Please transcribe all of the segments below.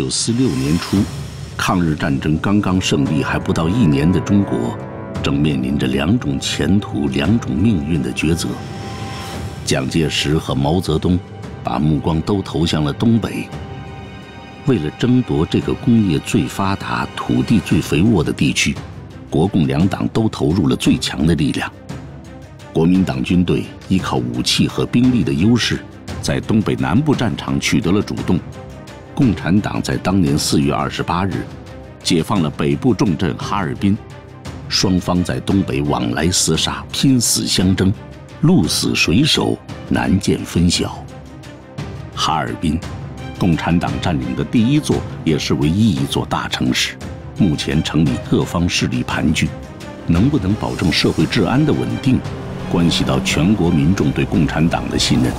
九四六年初，抗日战争刚刚胜利还不到一年的中国，正面临着两种前途、两种命运的抉择。蒋介石和毛泽东把目光都投向了东北。为了争夺这个工业最发达、土地最肥沃的地区，国共两党都投入了最强的力量。国民党军队依靠武器和兵力的优势，在东北南部战场取得了主动。共产党在当年四月二十八日，解放了北部重镇哈尔滨，双方在东北往来厮杀，拼死相争，鹿死谁手，难见分晓。哈尔滨，共产党占领的第一座，也是唯一一座大城市，目前城里各方势力盘踞，能不能保证社会治安的稳定，关系到全国民众对共产党的信任。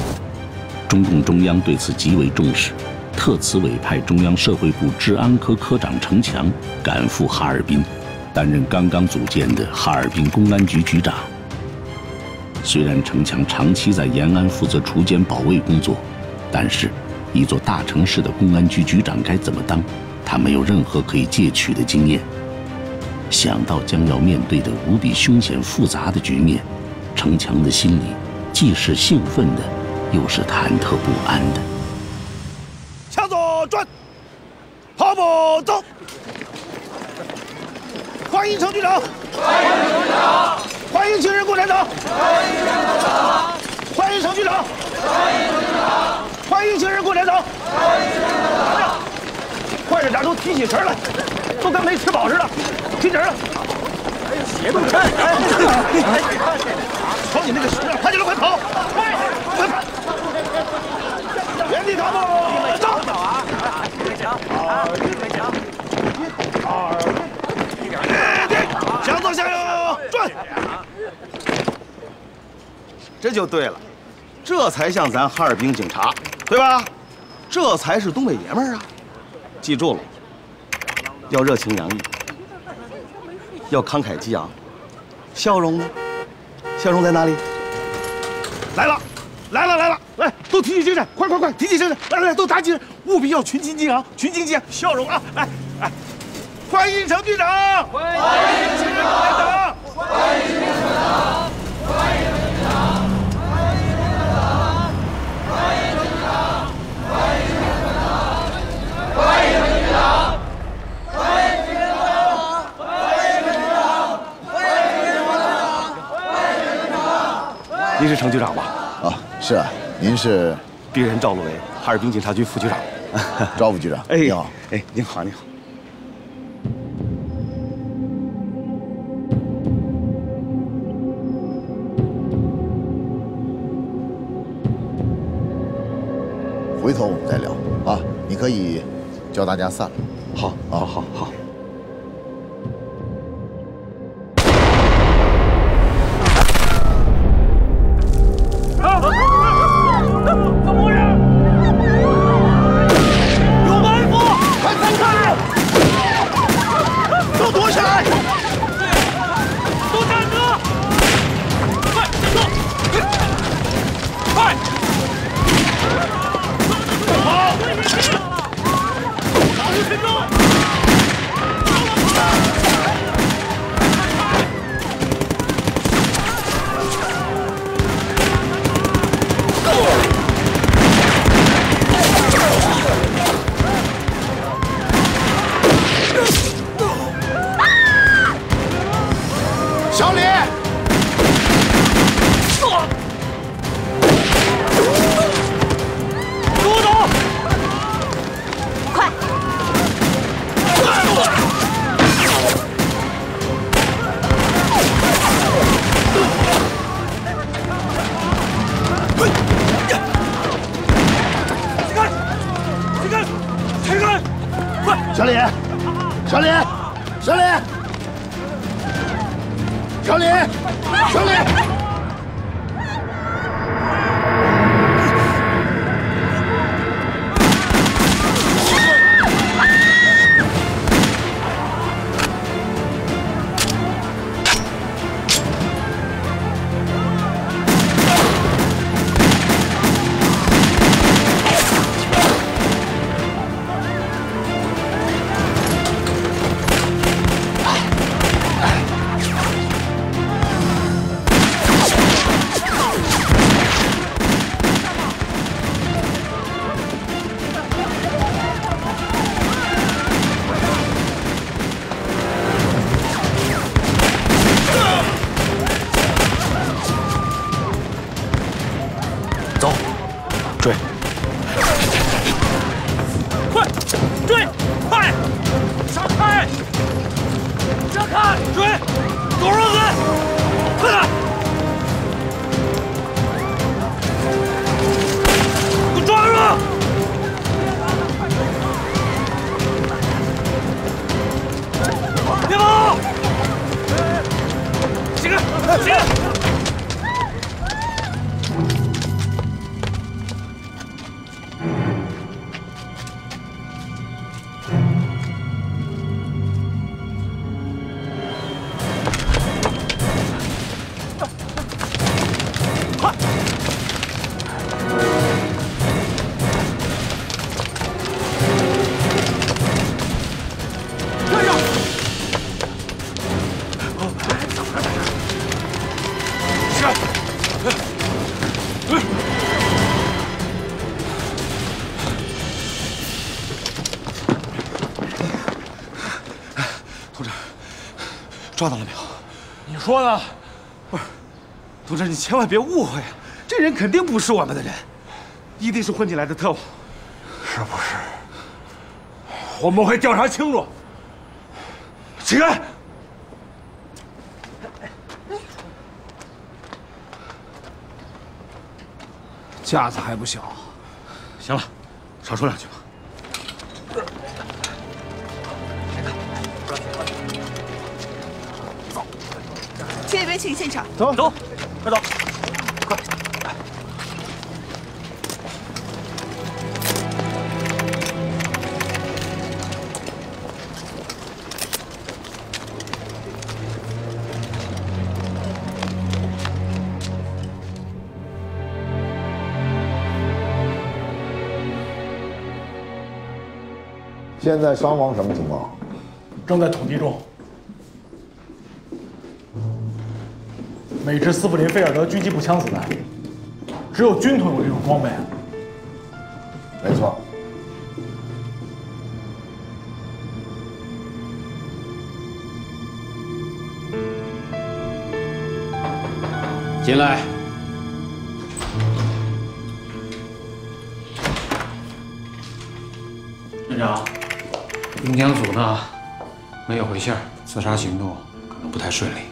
中共中央对此极为重视。特此委派中央社会部治安科科长程强赶赴哈尔滨，担任刚刚组建的哈尔滨公安局局长。虽然程强长期在延安负责锄奸保卫工作，但是，一座大城市的公安局局长该怎么当，他没有任何可以借取的经验。想到将要面对的无比凶险复杂的局面，程强的心里既是兴奋的，又是忐忑不安的。跑步走。欢迎程局长，欢迎程局长，欢迎新人共产党，欢迎共产党，欢迎程局长，欢迎程局长，欢迎新人共产党，欢迎新人共产党。患者长都提起神来，都跟没吃饱似的，提神了。哎呀，鞋都颤。哎，瞧你那个形样，快点快跑，快，快跑！原地踏步，走。二一，二一，向左向右转，这就对了，这才像咱哈尔滨警察，对吧？这才是东北爷们儿啊！记住了，要热情洋溢，要慷慨激昂，笑容呢？笑容在哪里？来了，来了，来了！来，都提起精神，快快快，提起精神！来来来，都打起来，务必要群情激昂，群情激昂，笑容啊！来来，欢迎程局长，欢迎新人共产党，欢迎新人共产党，欢迎程局长，欢迎新人共产党，欢迎程局长，欢迎新人共产党，欢迎程局长，欢迎新人共产党，欢迎程局长，欢迎新人共产党，欢迎程局长。您是程局长吧？啊，是啊。您是，鄙人赵路维，哈尔滨警察局副局长，赵副局长。哎，你好，哎，您好，您好。回头我们再聊啊，你可以叫大家散了。好，好，好，好。说呢？不是同志，你千万别误会啊，这人肯定不是我们的人，一定是混进来的特务。是不是？我们会调查清楚。起开！架子还不小。行了，少说两句吧。请现场。走走，快走，快！现在伤亡什么情况？正在统计中。每支斯普林菲尔德狙击步枪子弹，只有军统有这种装备。没错。进来。院长，滨江组呢没有回信，刺杀行动可能不太顺利。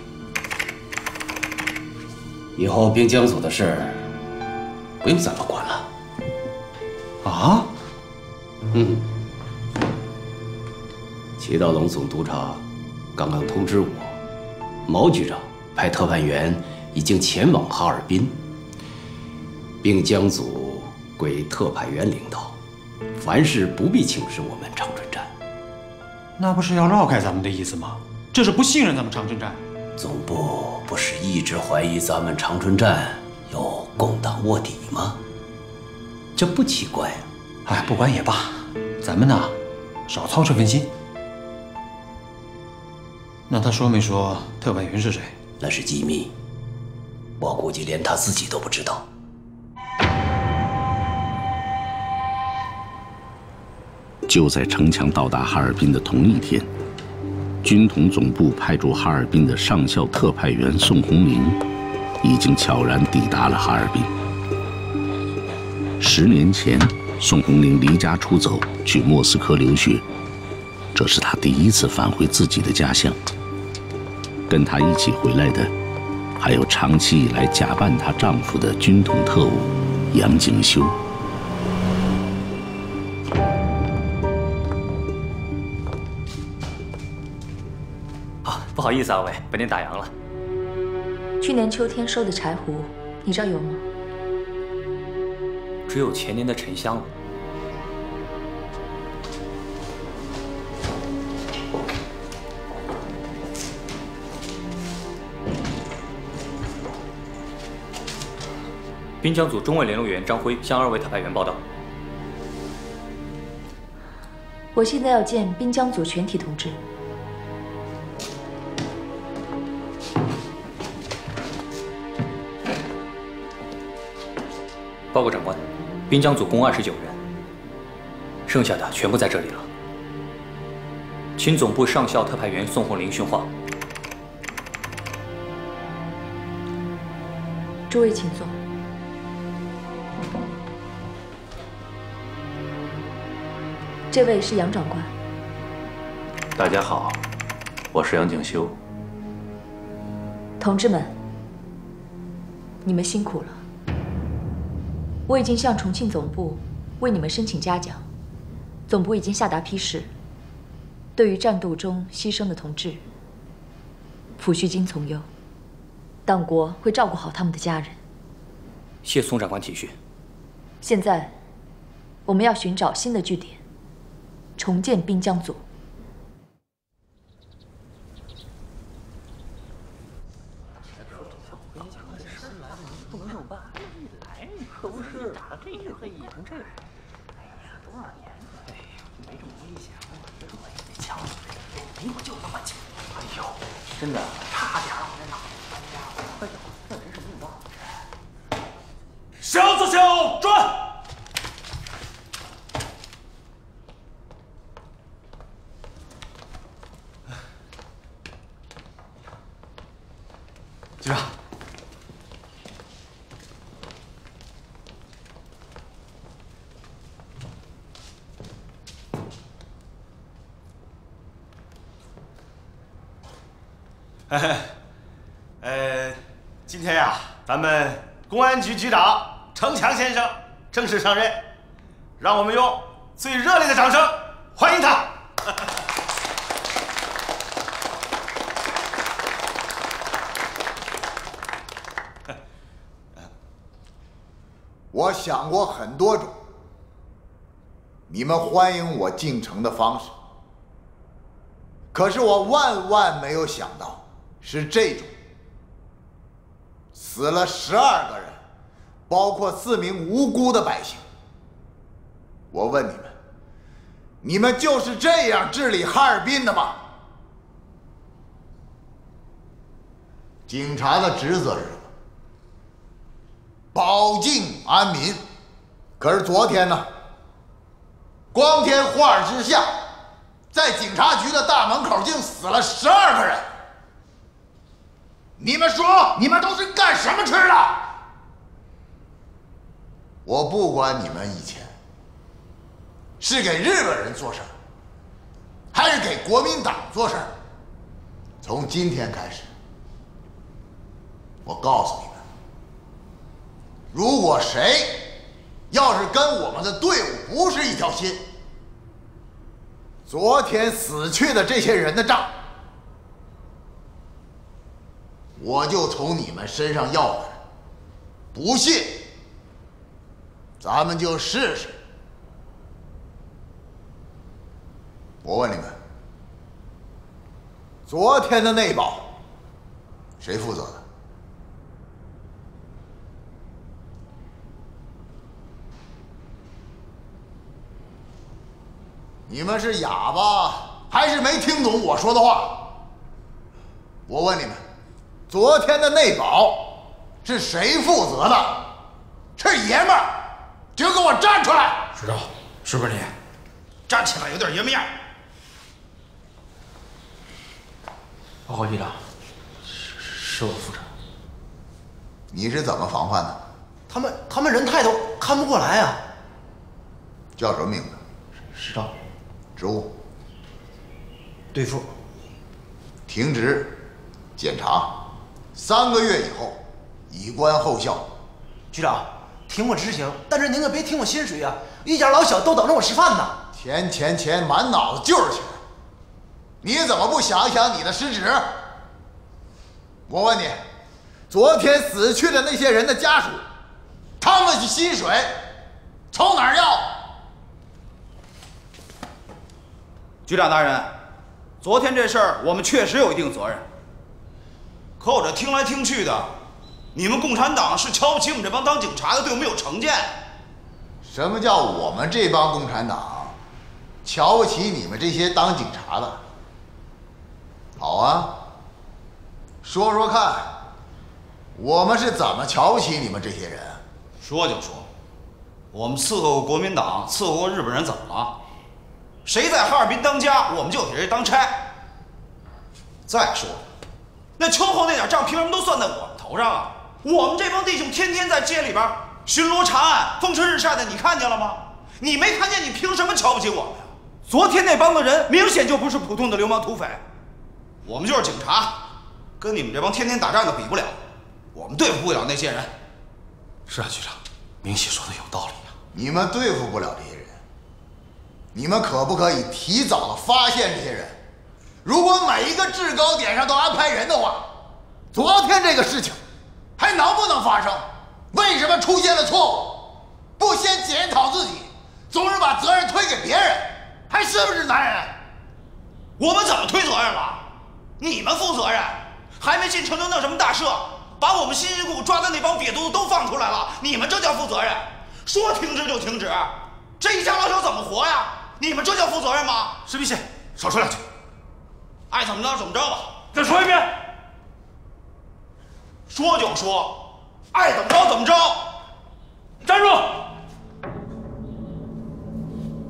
以后滨江组的事不用咱们管了。啊？嗯。齐道龙总督察刚刚通知我，毛局长派特派员已经前往哈尔滨，滨江组归特派员领导。凡事不必请示我们长春站，那不是要绕开咱们的意思吗？这是不信任咱们长春站。总部不是一直怀疑咱们长春站有共党卧底吗？这不奇怪呀。哎，不管也罢，咱们呢，少操这份心。那他说没说特派员是谁？那是机密，我估计连他自己都不知道。就在城墙到达哈尔滨的同一天，军统总部派驻哈尔滨的上校特派员宋红林已经悄然抵达了哈尔滨。十年前，宋红林离家出走去莫斯科留学，这是他第一次返回自己的家乡。跟他一起回来的，还有长期以来假扮她丈夫的军统特务杨景修。不好意思，阿伟，被您打烊了。去年秋天收的柴胡，你这儿有吗？只有前年的沉香了。滨江组中尉联络员张辉向二位特派员报道。我现在要见滨江组全体同志。滨江组共二十九人，剩下的全部在这里了。请总部上校特派员宋红林训话。诸位请坐。这位是杨长官。大家好，我是杨景修。同志们，你们辛苦了。我已经向重庆总部为你们申请嘉奖，总部已经下达批示，对于战斗中牺牲的同志，抚恤金从优，党国会照顾好他们的家人。谢宋长官体恤。现在，我们要寻找新的据点，重建滨江组。真的，差点往这哪！快点，那人是命大。向左向转。局长。呃，今天呀，咱们公安局局长程强先生正式上任，让我们用最热烈的掌声欢迎他。我想过很多种你们欢迎我进城的方式，可是我万万没有想到是这种。死了十二个人，包括四名无辜的百姓。我问你们，你们就是这样治理哈尔滨的吗？警察的职责是什么？保境安民。可是昨天呢？光天化日之下，在警察局的大门口竟死了十二个人。你们说，你们都是干什么吃的？我不管你们以前是给日本人做事，还是给国民党做事，从今天开始，我告诉你们，如果谁要是跟我们的队伍不是一条心，昨天死去的这些人的账。我就从你们身上要回来。不信，咱们就试试。我问你们，昨天的内保谁负责的？你们是哑巴还是没听懂我说的话？我问你们。昨天的内保是谁负责的？是爷们儿，就给我站出来！知道是不是你？站起来，有点爷们样。报告局长，是是我负责。你是怎么防范的？他们他们人太多，看不过来啊。叫什么名字？石照。职务？队副。停职，检查。三个月以后，以观后效。局长，听我执行，但是您可别听我薪水啊！一家老小都等着我吃饭呢。钱钱钱，满脑子就是钱。你怎么不想想你的失职？我问你，昨天死去的那些人的家属，他们的薪水从哪儿要？局长大人，昨天这事儿我们确实有一定责任。可我这听来听去的，你们共产党是瞧不起我们这帮当警察的，对我们有成见。什么叫我们这帮共产党瞧不起你们这些当警察的？好啊，说说看，我们是怎么瞧不起你们这些人？说就说，我们伺候过国民党，伺候过日本人，怎么了？谁在哈尔滨当家，我们就给谁当差。再说。那秋后那点账凭什么都算在我们头上啊？我们这帮弟兄天天在街里边巡逻查案，风吹日晒的，你看见了吗？你没看见，你凭什么瞧不起我们呀？昨天那帮子人明显就不是普通的流氓土匪，我们就是警察，跟你们这帮天天打仗的比不了，我们对付不了那些人。是啊，局长，明喜说的有道理呀。你们对付不了这些人，你们可不可以提早的发现这些人？如果每一个制高点上都安排人的话，昨天这个事情还能不能发生？为什么出现了错误，不先检讨自己，总是把责任推给别人？还是不是男人？我们怎么推责任了？你们负责任，还没进城就弄什么大事，把我们辛辛苦苦抓的那帮瘪犊子都放出来了，你们这叫负责任？说停止就停止，这一家老小怎么活呀？你们这叫负责任吗？石必信，少说两句。爱怎么着怎么着吧。再说一遍。说就说，爱怎么着怎么着。站住！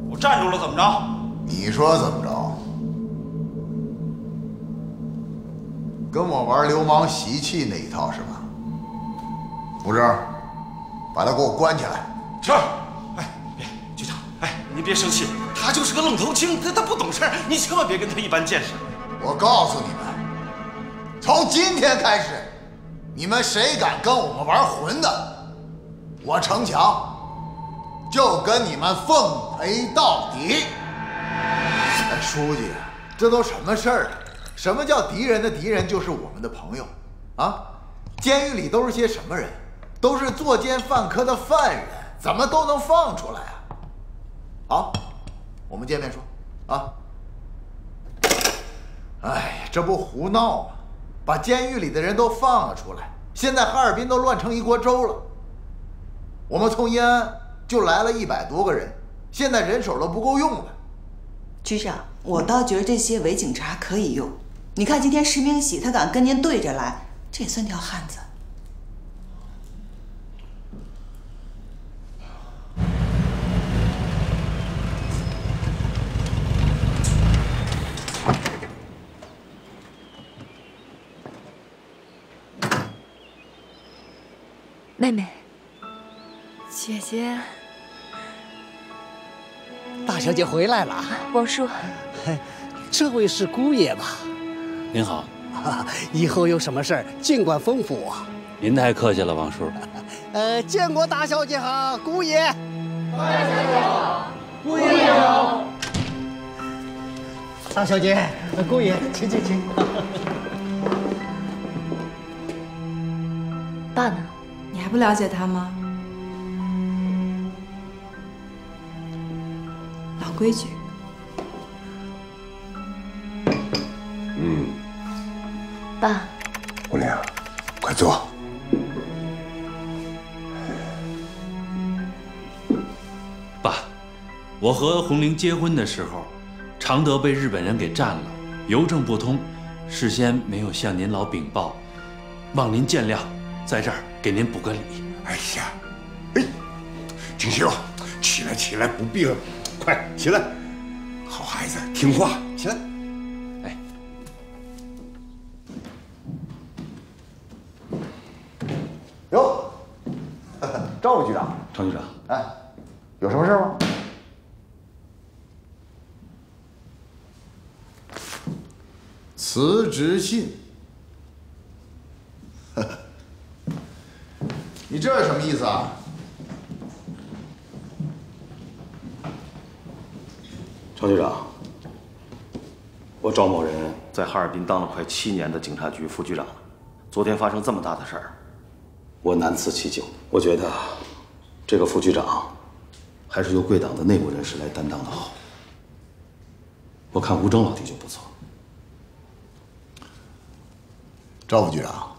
我站住了，怎么着？你说怎么着？跟我玩流氓习气那一套是吧？吴征，把他给我关起来。是。哎，别，局长，哎，您别生气，他就是个愣头青，他他不懂事儿，你千万别跟他一般见识。我告诉你们，从今天开始，你们谁敢跟我们玩混的，我程强就跟你们奉陪到底。哎，书记，这都什么事儿啊？什么叫敌人的敌人就是我们的朋友？啊，监狱里都是些什么人？都是作奸犯科的犯人，怎么都能放出来啊？好，我们见面说，啊。哎，这不胡闹吗？把监狱里的人都放了出来，现在哈尔滨都乱成一锅粥了。我们从延安就来了一百多个人，现在人手都不够用了。局长，我倒觉得这些伪警察可以用。你看今天石明喜他敢跟您对着来，这也算条汉子。妹妹，姐姐，大小姐回来了。王叔，这位是姑爷吧？您好，以后有什么事儿尽管吩咐我。您太客气了，王叔。呃，见过大小姐好，姑爷。大小姐好，姑爷好。大小姐，姑爷，请请请。爸呢？你还不了解他吗？老规矩。嗯。爸。红玲，快坐。爸，我和红玲结婚的时候，常德被日本人给占了，邮政不通，事先没有向您老禀报，望您见谅，在这儿。给您补个礼。哎呀，哎，景秀，起来起来，不必了，快起来，好孩子，听话，起来。哎，哟，赵副局长，程局长，哎，有什么事吗？辞职信。呵呵。你这是什么意思啊？程局长，我赵某人在哈尔滨当了快七年的警察局副局长了，昨天发生这么大的事儿，我难辞其咎。我觉得这个副局长还是由贵党的内部人士来担当的好。我看吴征老弟就不错。赵副局长，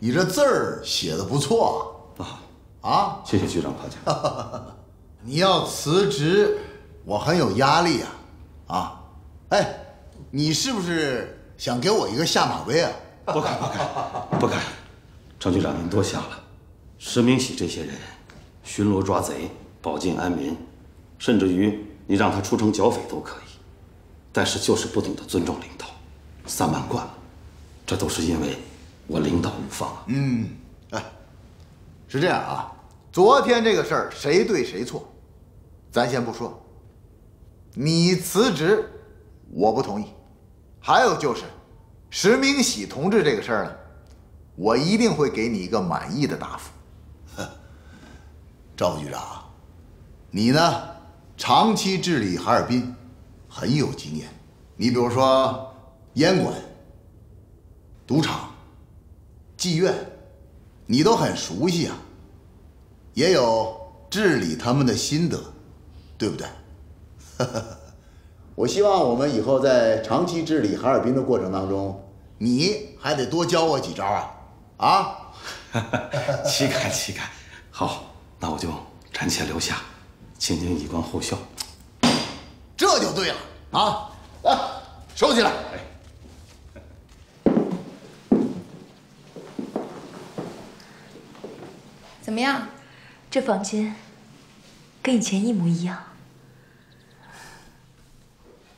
你这字儿写的不错。啊啊！谢谢局长夸奖。你要辞职，我很有压力啊！啊，哎，你是不是想给我一个下马威啊？不敢不敢不敢，张局长您多想了。石明喜这些人，巡逻抓贼，保境安民，甚至于你让他出城剿匪都可以，但是就是不懂得尊重领导，散漫惯了，这都是因为我领导无方啊。嗯，哎。是这样啊，昨天这个事儿谁对谁错，咱先不说。你辞职，我不同意。还有就是，石明喜同志这个事儿呢，我一定会给你一个满意的答复。赵局长，你呢，长期治理哈尔滨，很有经验。你比如说烟馆、赌场、妓院。你都很熟悉啊，也有治理他们的心得，对不对？我希望我们以后在长期治理哈尔滨的过程当中，你还得多教我几招啊！啊，岂敢岂敢！好，那我就暂且留下，请您以观后效。这就对了啊！来，收起来。怎么样？这房间跟以前一模一样。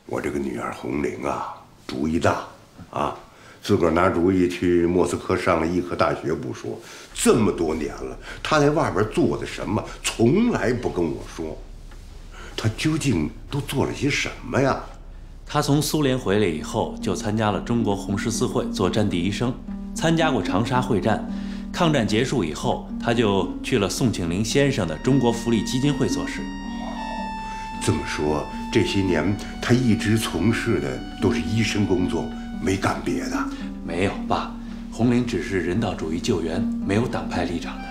我这个女儿红玲啊，主意大，啊，自个儿拿主意去莫斯科上了医科大学不说，这么多年了，她在外边做的什么，从来不跟我说。她究竟都做了些什么呀？她从苏联回来以后，就参加了中国红十字会做战地医生，参加过长沙会战。抗战结束以后，他就去了宋庆龄先生的中国福利基金会做事。哦这么说，这些年他一直从事的都是医生工作，没干别的。没有，爸，红林只是人道主义救援，没有党派立场的。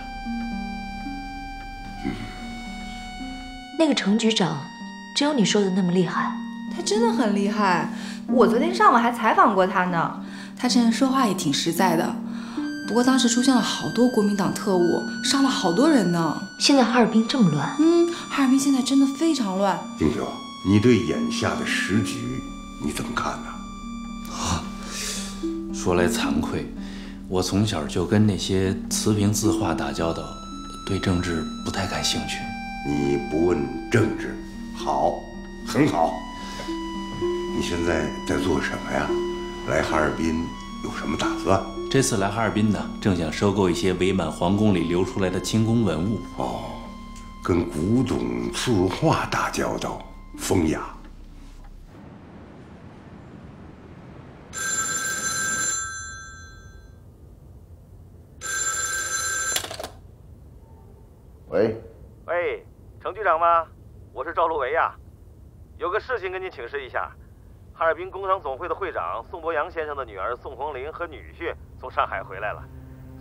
那个程局长，真有你说的那么厉害？他真的很厉害，我昨天上午还采访过他呢。他这人说话也挺实在的。不过当时出现了好多国民党特务，杀了好多人呢。现在哈尔滨这么乱，嗯，哈尔滨现在真的非常乱。丁修，你对眼下的时局你怎么看呢？啊，说来惭愧，我从小就跟那些词评字画打交道，对政治不太感兴趣。你不问政治，好，很好。你现在在做什么呀？来哈尔滨有什么打算？这次来哈尔滨呢，正想收购一些伪满皇宫里流出来的清宫文物。哦，跟古董字画打交道，风雅。喂，喂，程局长吗？我是赵路维呀，有个事情跟您请示一下。哈尔滨工商总会的会长宋博阳先生的女儿宋红玲和女婿从上海回来了，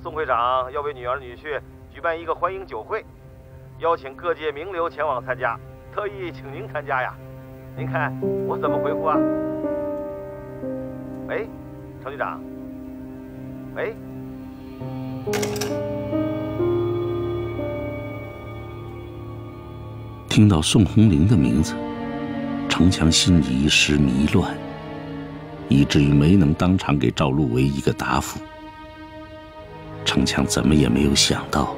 宋会长要为女儿女婿举办一个欢迎酒会，邀请各界名流前往参加，特意请您参加呀，您看我怎么回复啊？喂，程局长。喂。听到宋红玲的名字。程强心里一时迷乱，以至于没能当场给赵路维一个答复。程强怎么也没有想到，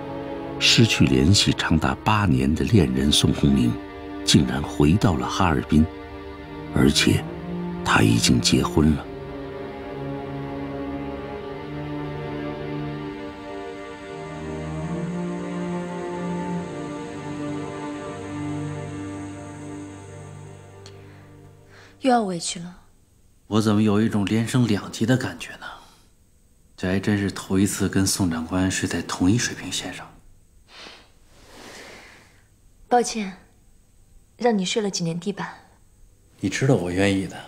失去联系长达八年的恋人宋红明，竟然回到了哈尔滨，而且他已经结婚了。又要委屈了，我怎么有一种连升两级的感觉呢？这还真是头一次跟宋长官睡在同一水平线上。抱歉，让你睡了几年地板。你知道我愿意的。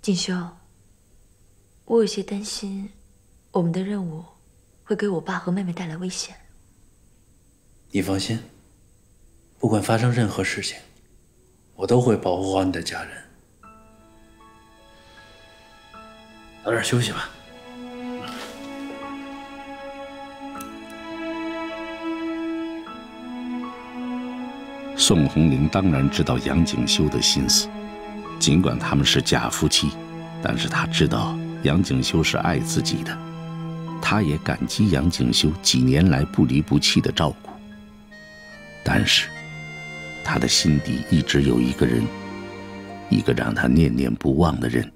锦绣，我有些担心，我们的任务会给我爸和妹妹带来危险。你放心，不管发生任何事情。我都会保护好你的家人，早点休息吧。宋红玲当然知道杨景修的心思，尽管他们是假夫妻，但是他知道杨景修是爱自己的，他也感激杨景修几年来不离不弃的照顾，但是。他的心底一直有一个人，一个让他念念不忘的人，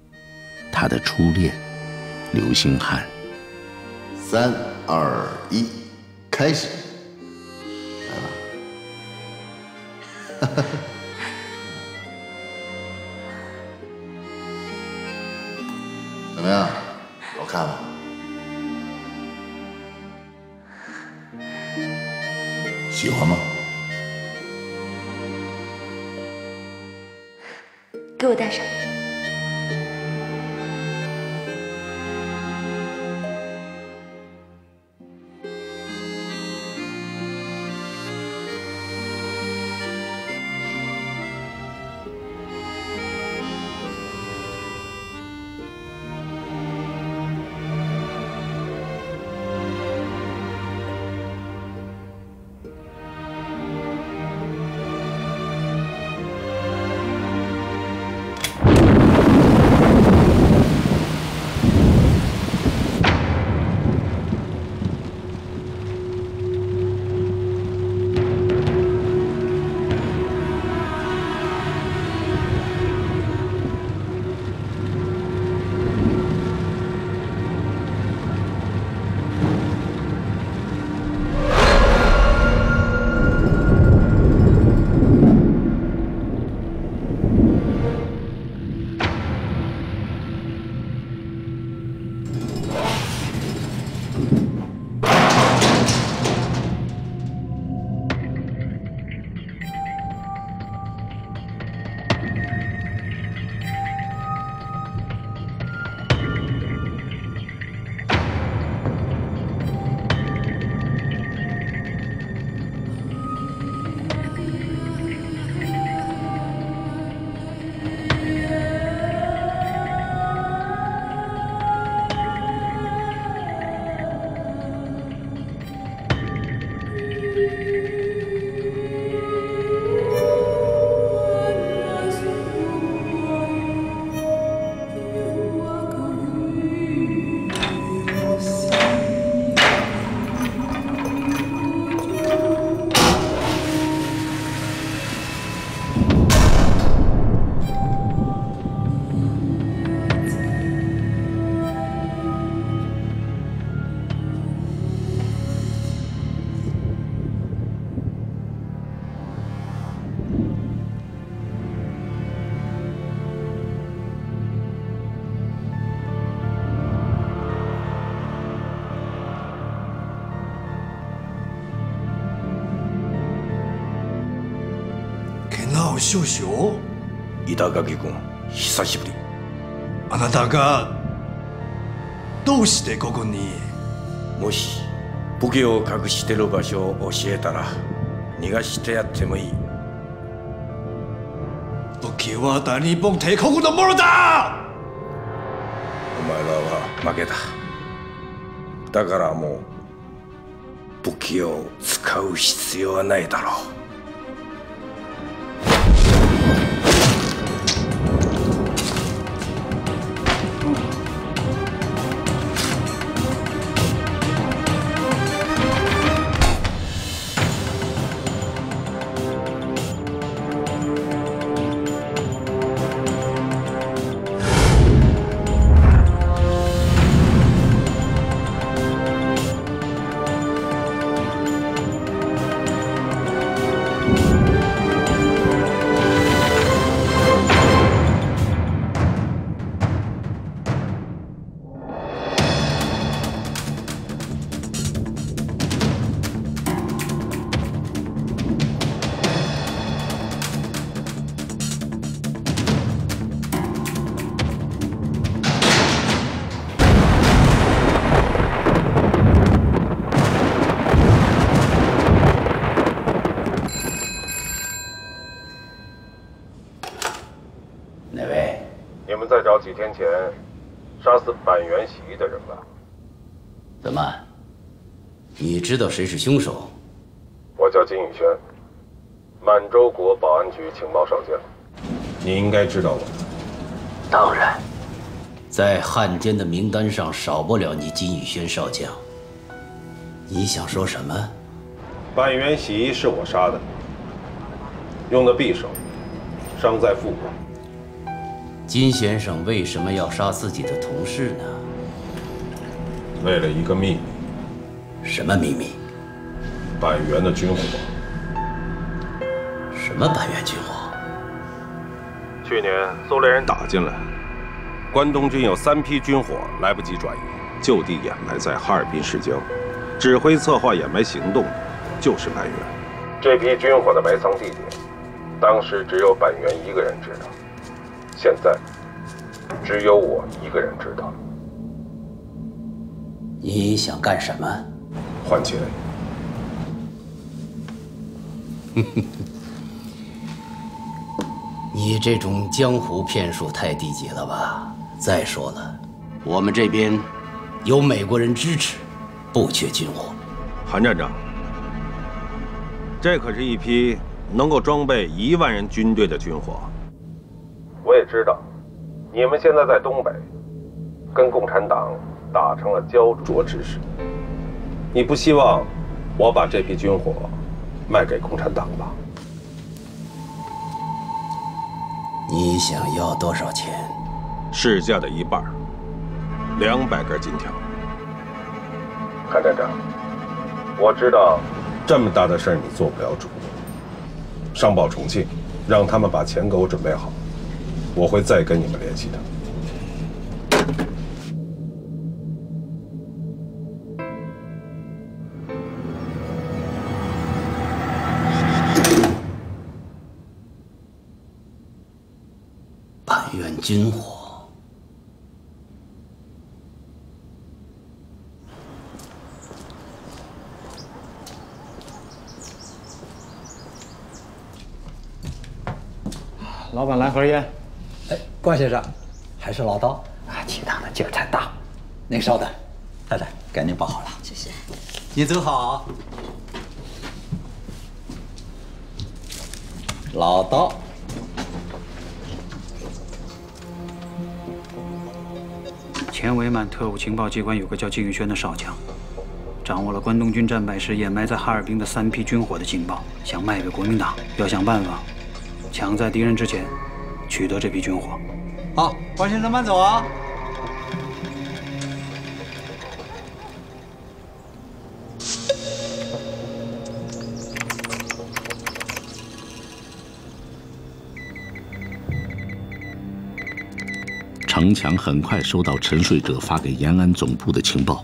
他的初恋，刘星汉。三二一，开始，来吧。怎么样？好看吗？喜欢吗？给我戴上。少将板垣君久しぶりあなたがどうしてここに？もし武器を隠してる場所を教えたら逃がしてやってもいい。武器は大日本帝国のものだ！お前らは負けた。だからもう武器を使う必要はないだろう们在找几天前杀死板垣喜一的人吧？怎么？你知道谁是凶手？我叫金宇轩，满洲国保安局情报少将。你应该知道我。当然，在汉奸的名单上少不了你金宇轩少将。你想说什么？板垣喜一是我杀的，用的匕首，伤在腹部。金先生为什么要杀自己的同事呢？为了一个秘密。什么秘密？板垣的军火。什么板垣军火？去年苏联人打进来，关东军有三批军火来不及转移，就地掩埋在哈尔滨市郊。指挥策划掩埋行动的就是板垣。这批军火的埋藏地点，当时只有板垣一个人知道。现在，只有我一个人知道。你想干什么？换钱。你这种江湖骗术太低级了吧？再说了，我们这边有美国人支持，不缺军火。韩站长，这可是一批能够装备一万人军队的军火。知道，你们现在在东北，跟共产党打成了焦灼之势。你不希望我把这批军火卖给共产党吧？你想要多少钱？市价的一半，两百根金条。韩站长，我知道这么大的事儿你做不了主。上报重庆，让他们把钱给我准备好。我会再跟你们联系的。板垣军火，老板来盒烟。哎，关先生，还是老刀啊，其他的劲儿太大。您稍等，太太给您包好了。谢谢。您走好。老刀。前伪满特务情报机关有个叫靳宇轩的少将，掌握了关东军战败时掩埋在哈尔滨的三批军火的情报，想卖给国民党。要想办法，抢在敌人之前。取得这批军火。好，关先生慢走啊！程强很快收到沉睡者发给延安总部的情报，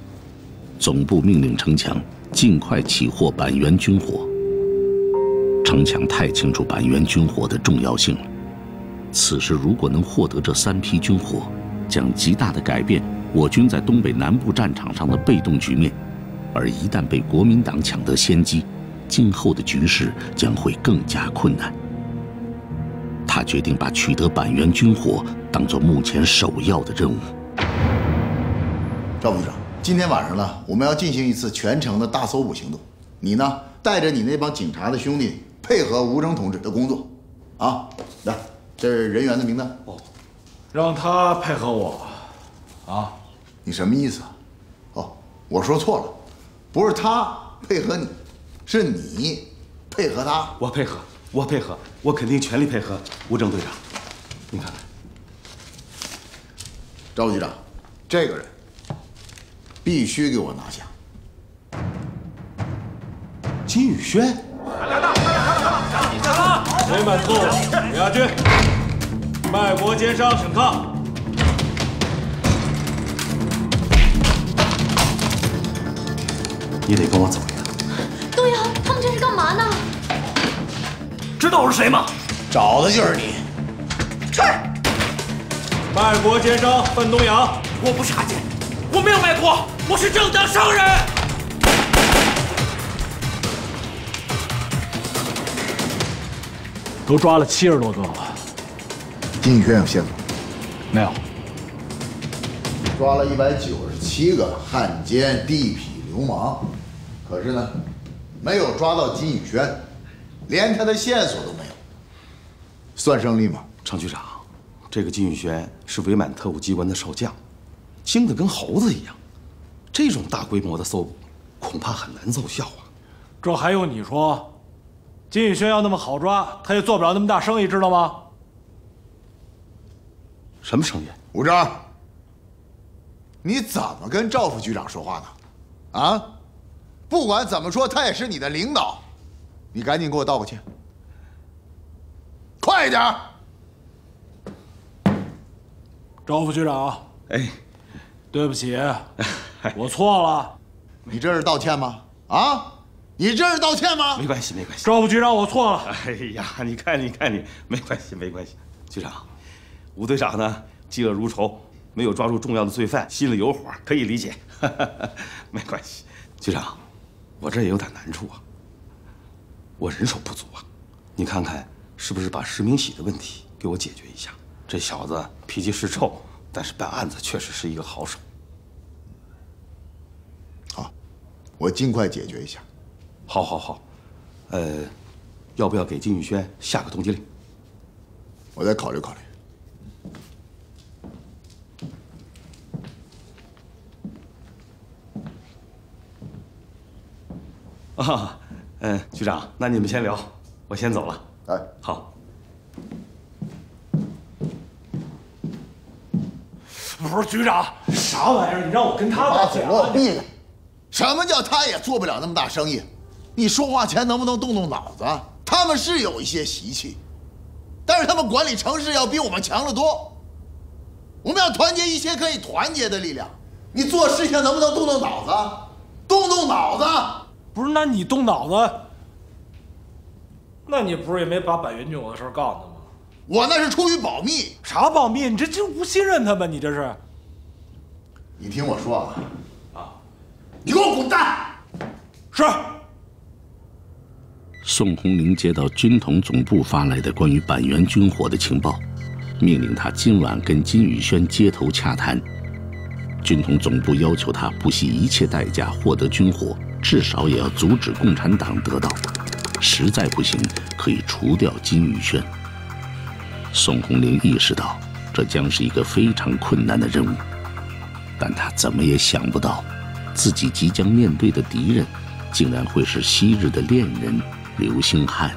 总部命令程强尽快起获板垣军火。程强太清楚板垣军火的重要性了。此时如果能获得这三批军火，将极大的改变我军在东北南部战场上的被动局面。而一旦被国民党抢得先机，今后的局势将会更加困难。他决定把取得板垣军火当做目前首要的任务。赵部长，今天晚上呢，我们要进行一次全城的大搜捕行动。你呢，带着你那帮警察的兄弟，配合吴征同志的工作。啊，来，这是人员的名单。哦，让他配合我。啊，你什么意思？哦，我说错了，不是他配合你，是你配合他。我配合，我配合，我肯定全力配合吴正队长。你看看，赵局长，这个人必须给我拿下。金宇轩，伪满特务李亚军，卖国奸商沈康。你得跟我走呀！东阳，他们这是干嘛呢？知道我是谁吗？找的就是你。是。卖国奸商范东阳，我不是汉奸，我没有卖国，我是正当商人。都抓了七十多个了。金宇轩有线索？没有。抓了一百九十七个汉奸、地痞流氓，可是呢，没有抓到金宇轩，连他的线索都没有。算胜利吗？程局长，这个金宇轩是伪满特务机关的少将，精得跟猴子一样，这种大规模的搜捕，恐怕很难奏效啊。这还用你说？金宇轩要那么好抓，他也做不了那么大生意，知道吗？什么声音？吴征，你怎么跟赵副局长说话呢？啊，不管怎么说，他也是你的领导，你赶紧给我道个歉，快一点！赵副局长，哎，对不起，我错了。你这是道歉吗？啊？你这是道歉吗？没关系，没关系。赵副局长，我错了。哎呀，你看，你看你，没关系，没关系。局长，吴队长呢，嫉恶如仇，没有抓住重要的罪犯，心里有火，可以理解。没关系。局长，我这也有点难处啊，我人手不足啊，你看看是不是把石明喜的问题给我解决一下？这小子脾气是臭，但是办案子确实是一个好手。好，我尽快解决一下。好，好，好，呃，要不要给金宇轩下个通缉令？我再考虑考虑。啊，嗯，局长，那你们先聊，我先走了。哎，好。不是局长，啥玩意儿？你让我跟他把嘴给我闭了！什么叫他也做不了那么大生意？你说话前能不能动动脑子？他们是有一些习气，但是他们管理城市要比我们强得多。我们要团结一些可以团结的力量。你做事情能不能动动脑子？动动脑子！不是，那你动脑子？那你不是也没把板垣军火的事告诉他吗？我那是出于保密。啥保密？你这就不信任他吧？你这是？你听我说啊！啊！你给我滚蛋！是。宋红林接到军统总部发来的关于板垣军火的情报，命令他今晚跟金宇轩接头洽谈。军统总部要求他不惜一切代价获得军火，至少也要阻止共产党得到。实在不行，可以除掉金玉轩。宋红龄意识到这将是一个非常困难的任务，但他怎么也想不到，自己即将面对的敌人，竟然会是昔日的恋人。刘星汉。